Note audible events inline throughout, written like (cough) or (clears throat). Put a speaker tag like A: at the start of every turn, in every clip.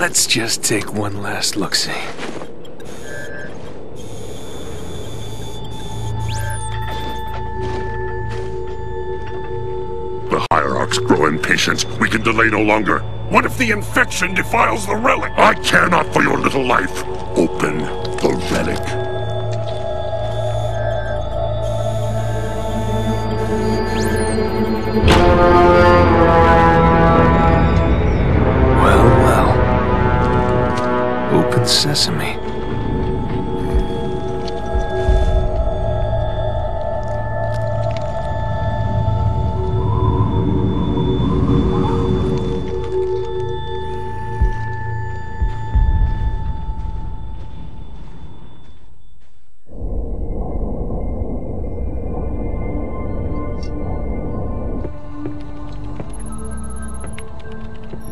A: Let's just take one last look-see.
B: The Hierarchs grow impatient. We can delay no longer.
C: What if the infection defiles the relic?
B: I care not for your little life. Open the relic.
A: Sesame.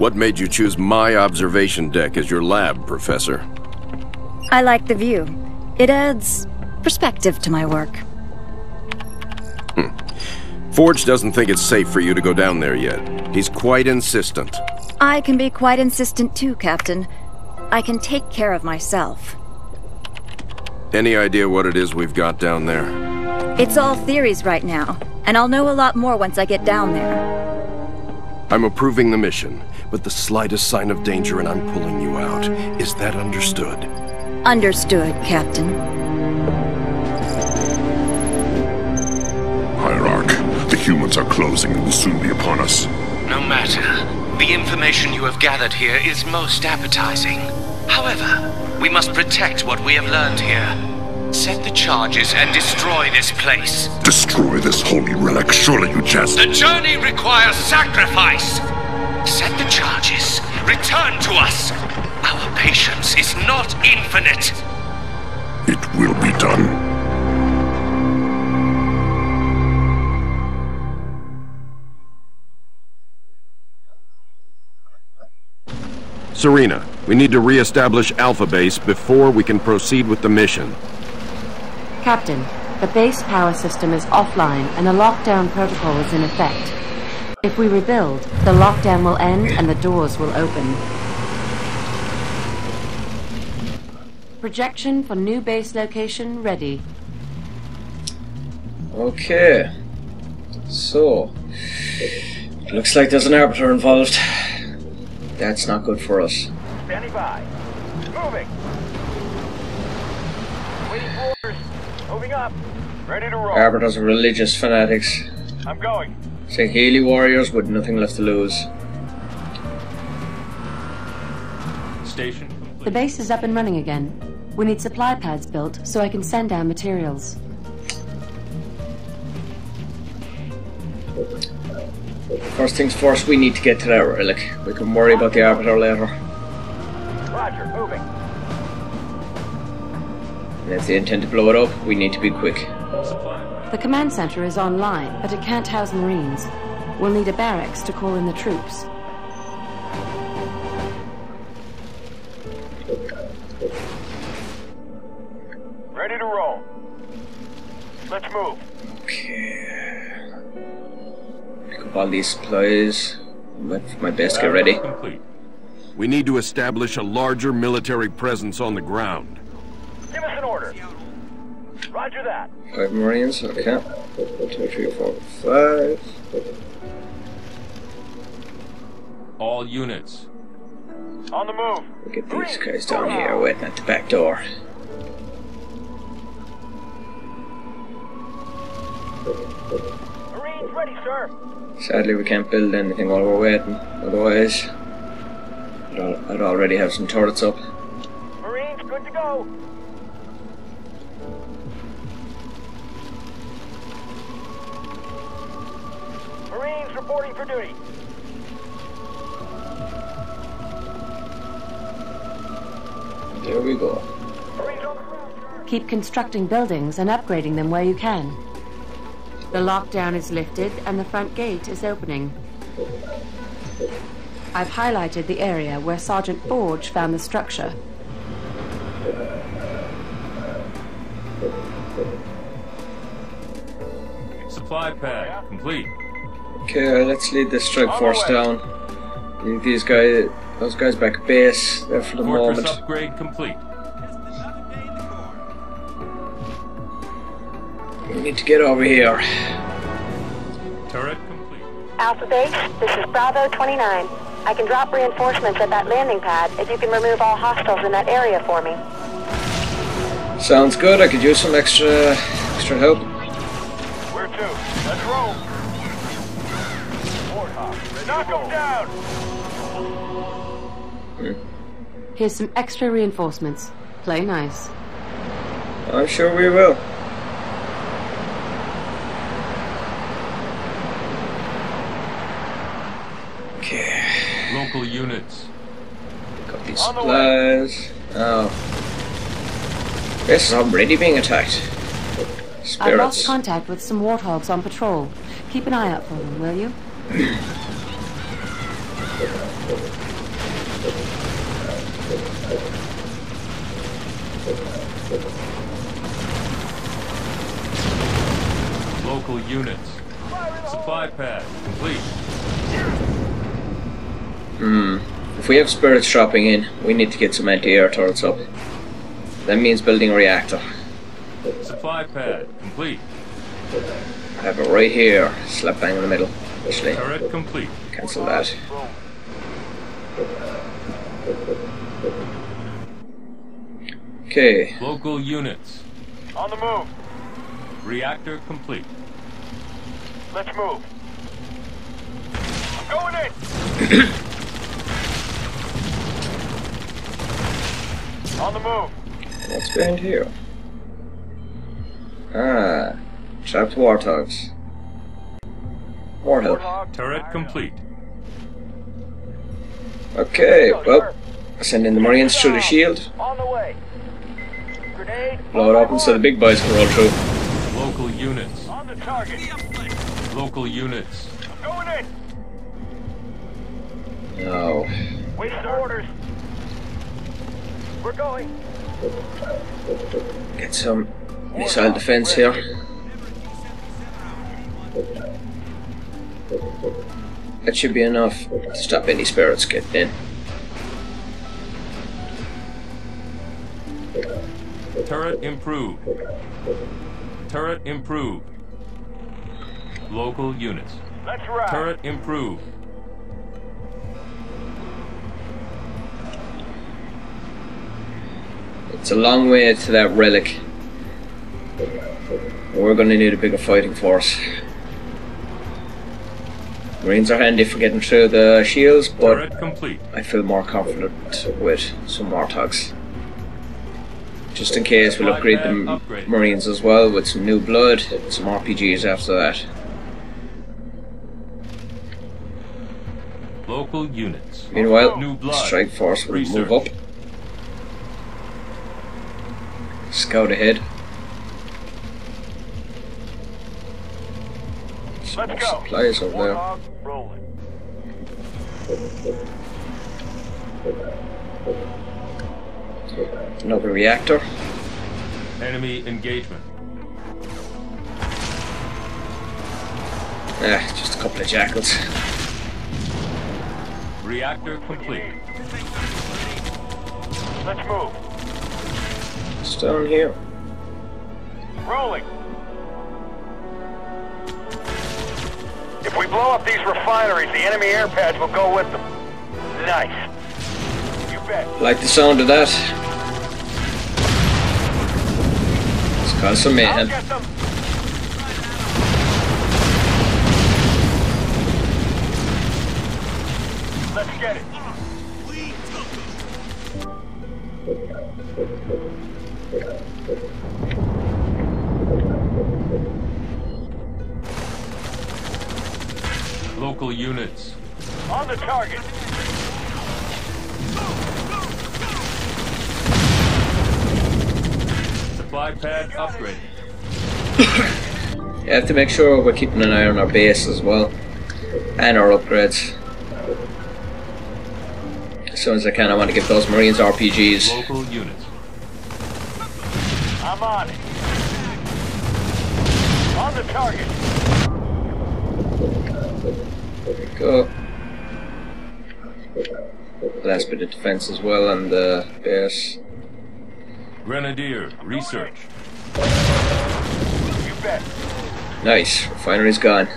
D: What made you choose my observation deck as your lab, Professor?
E: I like the view. It adds perspective to my work. Hmm.
D: Forge doesn't think it's safe for you to go down there yet. He's quite insistent.
E: I can be quite insistent too, Captain. I can take care of myself.
D: Any idea what it is we've got down there?
E: It's all theories right now, and I'll know a lot more once I get down there.
D: I'm approving the mission, but the slightest sign of danger and I'm pulling you out. Is that understood?
E: Understood, Captain.
B: Hierarch, the humans are closing and will soon be upon us.
F: No matter. The information you have gathered here is most appetizing. However, we must protect what we have learned here. Set the charges and destroy this place.
B: Destroy this holy relic. Surely you jest.
F: The journey requires sacrifice. Set the charges. Return to us. Our patience is not infinite.
B: It will be done.
D: Serena, we need to re-establish Alpha Base before we can proceed with the mission.
G: Captain, the base power system is offline and a lockdown protocol is in effect. If we rebuild, the lockdown will end and the doors will open. Projection for new base location ready.
H: Okay. So, looks like there's an arbiter involved. That's not good for us.
C: Standing by. Moving. Waiting for orders. Moving up. Ready to roll.
H: Arbiters are religious fanatics.
C: I'm going.
H: Say Healy warriors with nothing left to lose.
I: Station
G: The base is up and running again. We need supply pads built so I can send down materials.
H: First things first, we need to get to that relic. We can worry about the arbiter later.
C: Roger. Moving.
H: And if they intend to blow it up, we need to be quick.
G: The command center is online, but it can't house Marines. We'll need a barracks to call in the troops.
C: Ready to roll. Let's move.
H: Okay. Pick up all these supplies. Wait for my best to get ready.
I: Complete.
D: We need to establish a larger military presence on the ground.
C: Roger that.
H: Five Marines, okay. One, two, three, four, five.
I: All units.
C: On the move.
H: Look at these guys down here waiting at the back door.
C: Marines ready, sir.
H: Sadly, we can't build anything while we're waiting. Otherwise, I'd already have some turrets up.
C: Marines, good to go. Reporting for duty.
H: There we go.
C: Marines on the ground, sir.
G: Keep constructing buildings and upgrading them where you can. The lockdown is lifted and the front gate is opening. I've highlighted the area where Sergeant Forge found the structure.
I: Supply pad complete.
H: Okay, let's lead the strike
C: On
H: force down. Leave these guys, those guys back base there for the
I: Fortress
H: moment.
I: upgrade complete.
H: We need to get over here.
I: Turret complete.
J: Alpha Base, this is Bravo 29. I can drop reinforcements at that landing pad if you can remove all hostiles in that area for me.
H: Sounds good. I could use some extra extra help.
C: Where to? Let's roll. Warthog. Knock them down.
G: Here's some extra reinforcements. Play nice.
H: I'm sure we will. Okay,
I: Local units.
H: got these
C: On the way.
H: supplies. Oh. This is already being attacked.
G: I lost contact with some warthogs on patrol. Keep an eye out for them, will you?
I: Local units. Supply pad complete.
H: Hmm. If we have spirits dropping in, we need to get some anti-air turrets up. That means building a reactor.
I: Supply pad complete.
H: I have it right here, slap bang in the middle. Actually,
I: Turret complete.
H: cancel that. Okay,
I: Local units.
C: On the move.
I: Reactor complete.
C: Let's move. I'm going in. (clears throat) On the move.
H: what's behind here? Ah, trapped warthogs. Warthog.
C: Warthog.
I: Turret complete.
H: Okay, well, send in the Marines through the shield.
C: On the way. Grenade.
H: Blow it open so the big boys can roll through.
I: Local units.
C: On the target.
I: Local units.
C: I'm going in.
H: No.
C: Wait for orders. We're going.
H: Get some missile defense here. That should be enough to stop any spirits getting in.
I: Turret improved. Turret improved. Local units.
C: Let's ride.
I: Turret improved.
H: It's a long way to that relic. We're gonna need a bigger fighting force. Marines are handy for getting through the shields, but
I: complete.
H: I feel more confident with some Warthogs. Just in case, we'll upgrade the. Marines as well with some new blood, some RPGs after that.
I: Local units.
H: Meanwhile,
I: New blood.
H: Strike Force will move up. Scout ahead. Some
C: Let's
H: more
C: go.
H: supplies over there.
C: Rolling.
H: Another reactor.
I: Enemy engagement.
H: Ah, just a couple of jackals.
I: Reactor complete.
C: Let's move.
H: Down here.
C: Rolling. If we blow up these refineries, the enemy air pads will go with them. Nice. You bet.
H: Like the sound of that. It's caused some mayhem.
I: Local units.
C: On the target.
I: Supply pad upgraded.
H: You have to make sure we're keeping an eye on our base as well. And our upgrades. As soon as I can, I want to give those Marines RPGs.
I: Local units.
C: I'm on it. On the target.
H: There we last bit of defense as well and uh, the base.
I: Grenadier, research.
C: You bet.
H: Nice, refinery's gone.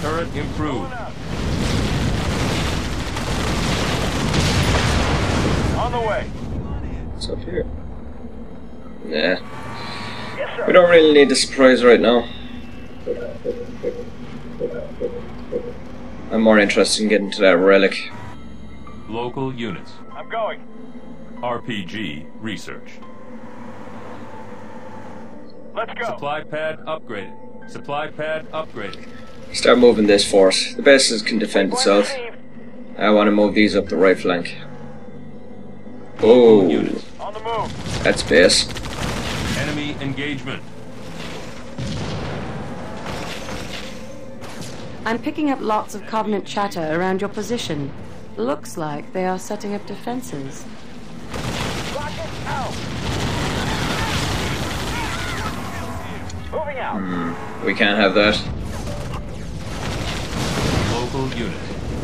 I: Turret improved.
C: On the way.
H: What's up here? Nah,
C: Yes, sir.
H: We don't really need the surprise right now. I'm more interested in getting to that relic.
I: Local units.
C: I'm going.
I: RPG, research.
C: Let's go.
I: Supply pad upgraded. Supply pad upgraded.
H: Start moving this force. The bases can defend itself. I want to move these up the right flank. Oh,
I: Units.
C: On the move.
H: that's base.
I: Enemy engagement.
G: I'm picking up lots of Covenant chatter around your position. Looks like they are setting up defenses.
C: Rocket out. Moving out.
H: Hmm, we can't have that.
I: Local unit.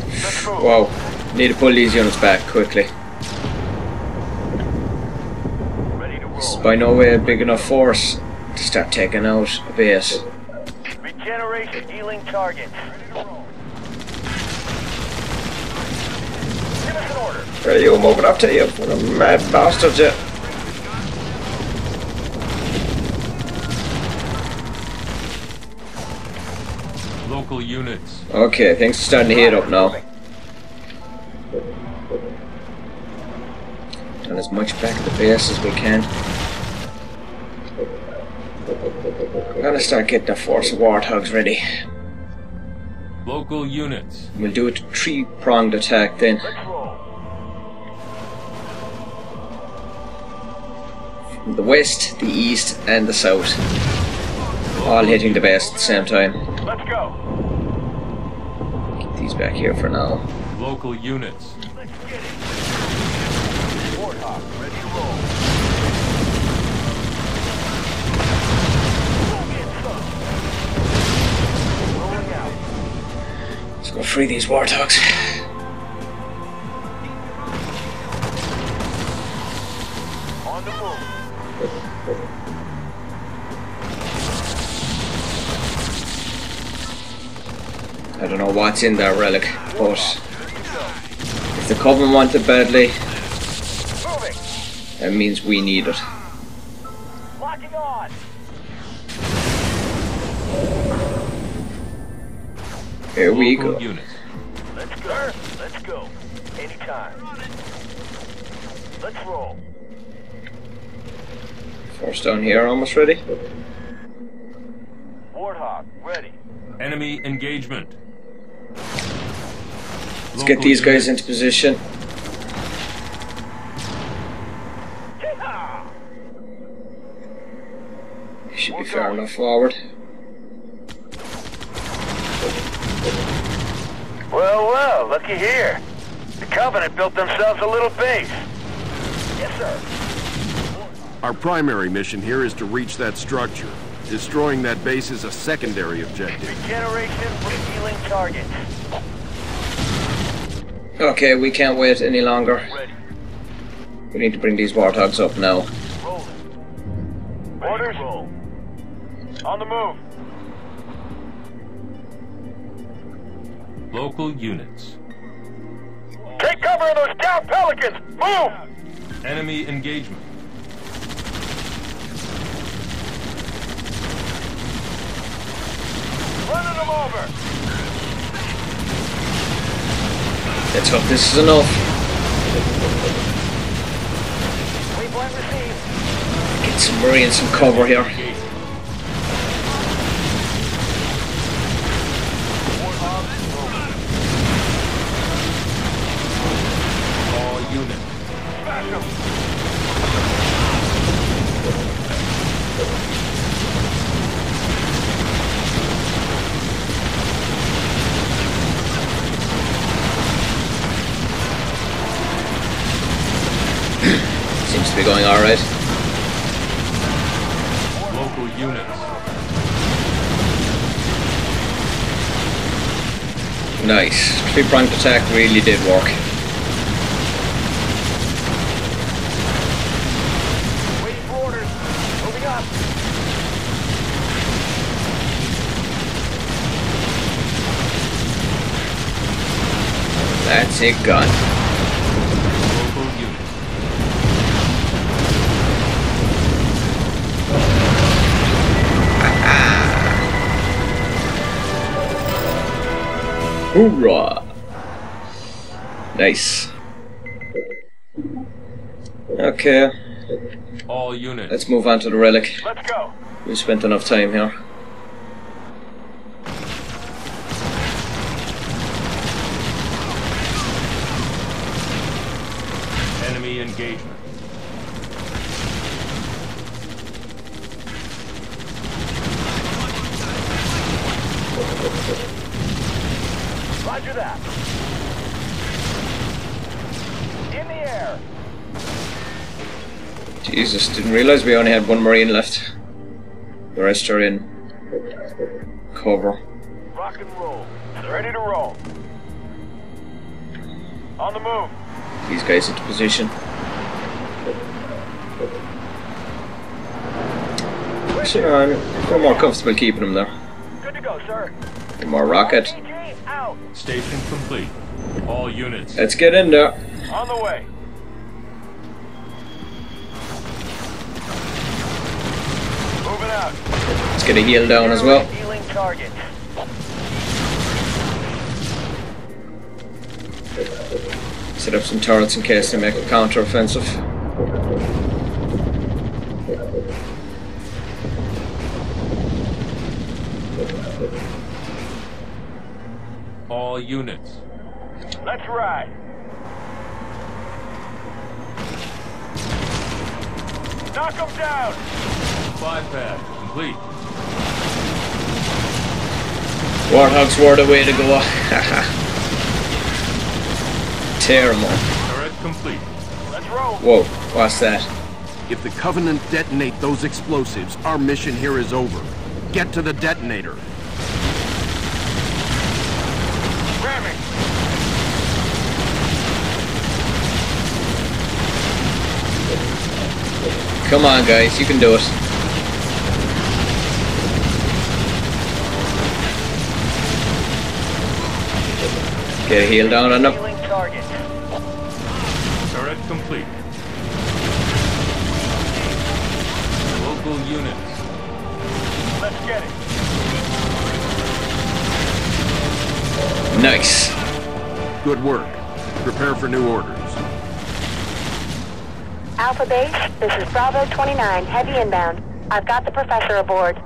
C: Let's.
H: Whoa. Need to pull these units back quickly.
C: Ready to
H: It's
C: roll.
H: By no way a big enough force to start taking out a base.
C: Regeneration healing targets. Give us an order.
H: Where are you moving up to you? What a mad bastard you.
I: Local units.
H: Okay, things are starting to heat up now. Done as much back at the base as we can. We're gonna start getting the force of warthogs ready.
I: Local units.
H: We'll do a three-pronged attack then. From the west, the east, and the south. All hitting the base at the same time.
C: Let's go.
H: Keep these back here for now.
I: Local units.
H: Free these warthogs.
C: On the move.
H: I don't know what's in that relic, but if the Coven want it badly,
C: Moving.
H: that means we need it. Here we go.
I: units.
C: Let's go. Let's go. Anytime. Let's roll.
H: Force down here, almost ready.
C: Warthog, ready.
I: Enemy engagement.
H: Let's get these guys into position. Should be far enough forward.
C: Well, well, looky here. The Covenant built themselves a little base. Yes, sir.
D: Our primary mission here is to reach that structure. Destroying that base is a secondary objective.
C: Regeneration revealing healing targets.
H: Okay, we can't wait any longer. We need to bring these warthogs up now.
C: Rolling. Orders. Roll. On the move.
I: Local units.
C: Take cover of those down pelicans. Move.
I: Enemy engagement.
C: Running them over.
H: Let's hope this is enough.
C: Waypoint received.
H: Get some Marines some cover here. Seems to be going alright.
I: Local units.
H: Nice. Three-pronged attack really did work.
C: Waiting for orders. Moving up.
H: That's it, gun. Hoorah! Nice. Okay,
I: All units.
H: let's move on to the relic.
C: Let's go.
H: We've spent enough time here.
C: Roger that. In the air.
H: Jesus, didn't realize we only had one marine left. The rest are in cover.
C: Rock and roll. Ready to roll. On the move.
H: These guys into position. So I feel more comfortable keeping them there.
C: Good to go, sir.
H: One more rocket.
C: RPG out.
I: Station complete. All units.
H: Let's get in there.
C: On the way. Moving out.
H: Let's get a heal down as well.
C: Healing target.
H: Set up some turrets in case they make a counter-offensive.
I: All units.
C: Let's ride. Knock them down.
I: Supply pad complete.
H: Warthogs were the way to go. Tear 'em up.
I: Turret complete.
C: Let's roll.
H: Whoa, what's that?
D: If the Covenant detonate those explosives, our mission here is over. Get to the detonator.
H: Come on, guys, you can do it. Get a heal down on them.
C: Healing target.
I: Turret complete. Local units.
C: Let's get it.
H: Nice.
D: Good work. Prepare for new orders.
J: Alpha Base, this is Bravo 29, heavy inbound. I've got the professor aboard.